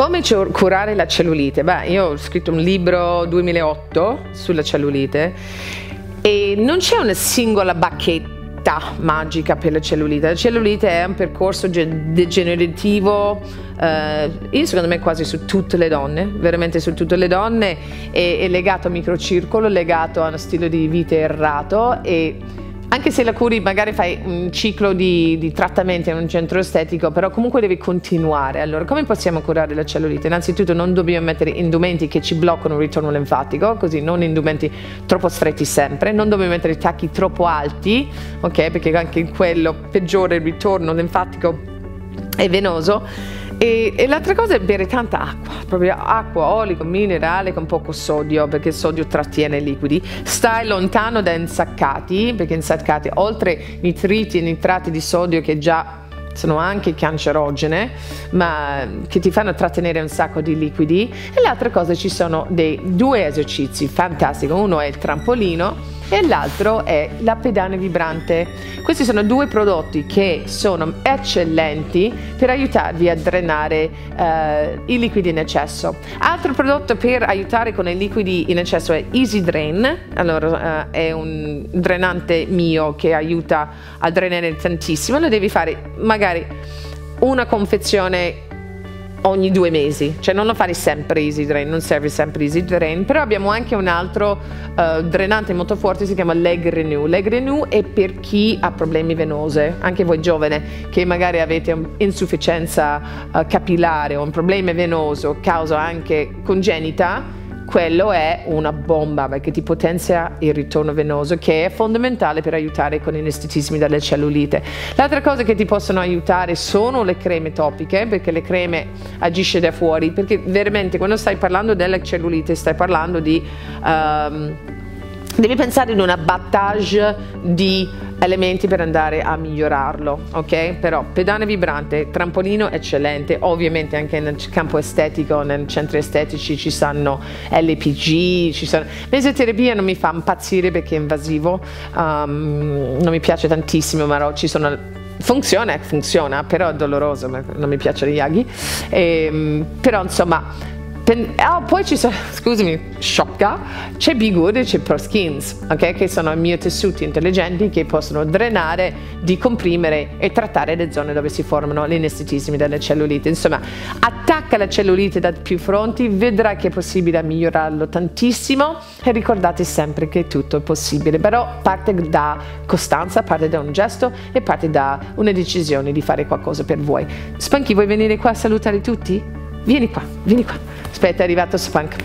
Come curare la cellulite? Beh, io ho scritto un libro 2008 sulla cellulite e non c'è una singola bacchetta magica per la cellulite. La cellulite è un percorso degenerativo, eh, io secondo me quasi su tutte le donne, veramente su tutte le donne, è, è legato a microcircolo, legato a uno stile di vita errato e anche se la curi magari fai un ciclo di, di trattamenti in un centro estetico, però comunque devi continuare. Allora, come possiamo curare la cellulite? Innanzitutto non dobbiamo mettere indumenti che ci bloccano il ritorno linfatico, così non indumenti troppo stretti sempre, non dobbiamo mettere tacchi troppo alti, ok? Perché anche in quello peggiora il ritorno linfatico e venoso e, e, l'altra cosa è bere tanta acqua, proprio acqua, olio, minerale con poco sodio, perché il sodio trattiene i liquidi. Stai lontano da insaccati, perché insaccati, oltre nitriti e nitrati di sodio che già sono anche cancerogene, ma che ti fanno trattenere un sacco di liquidi. E l'altra cosa ci sono dei due esercizi fantastici, uno è il trampolino e l'altro è la pedana vibrante. Questi sono due prodotti che sono eccellenti per aiutarvi a drenare eh, i liquidi in eccesso. Altro prodotto per aiutare con i liquidi in eccesso è Easy Drain, allora eh, è un drenante mio che aiuta a drenare tantissimo, lo devi fare magari una confezione ogni due mesi, cioè non lo fare sempre Easy Drain, non serve sempre Easy Drain, però abbiamo anche un altro uh, drenante molto forte, si chiama Leg Renew. Leg Renew è per chi ha problemi venose, anche voi giovane che magari avete insufficienza uh, capillare o un problema venoso causa anche congenita, quello è una bomba perché ti potenzia il ritorno venoso che è fondamentale per aiutare con i nestetismi delle cellulite. L'altra cosa che ti possono aiutare sono le creme topiche perché le creme agisce da fuori perché veramente quando stai parlando della cellulite stai parlando di um, devi pensare in una battage di elementi per andare a migliorarlo, ok? Però pedane vibrante, trampolino eccellente, ovviamente anche nel campo estetico, nei centri estetici ci stanno LPG, ci sono... Mesoterapia non mi fa impazzire perché è invasivo, um, non mi piace tantissimo, ma ci sono funziona, funziona, però è doloroso, non mi piacciono gli aghi, e, ehm, però insomma Oh, poi ci sono, scusami, sciocca, c'è Be Good e c'è Pro Skins, ok? Che sono i miei tessuti intelligenti che possono drenare, decomprimere e trattare le zone dove si formano gli anestetismi delle cellulite. Insomma, attacca la cellulite da più fronti, vedrai che è possibile migliorarlo tantissimo e ricordate sempre che tutto è possibile, però parte da costanza, parte da un gesto e parte da una decisione di fare qualcosa per voi. Spunky, vuoi venire qua a salutare tutti? Vieni qua, vieni qua. Aspetta, è arrivato Spunk.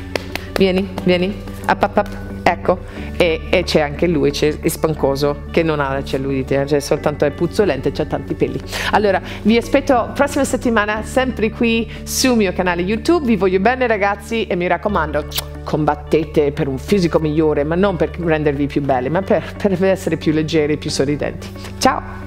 Vieni, vieni. Up, up, up. Ecco, e, e c'è anche lui, c'è il spancoso che non ha la cellulite, c'è soltanto è puzzolente, c'ha tanti peli. Allora, vi aspetto prossima settimana sempre qui sul mio canale YouTube. Vi voglio bene ragazzi e mi raccomando, combattete per un fisico migliore, ma non per rendervi più belli, ma per, per essere più leggeri, più sorridenti. Ciao!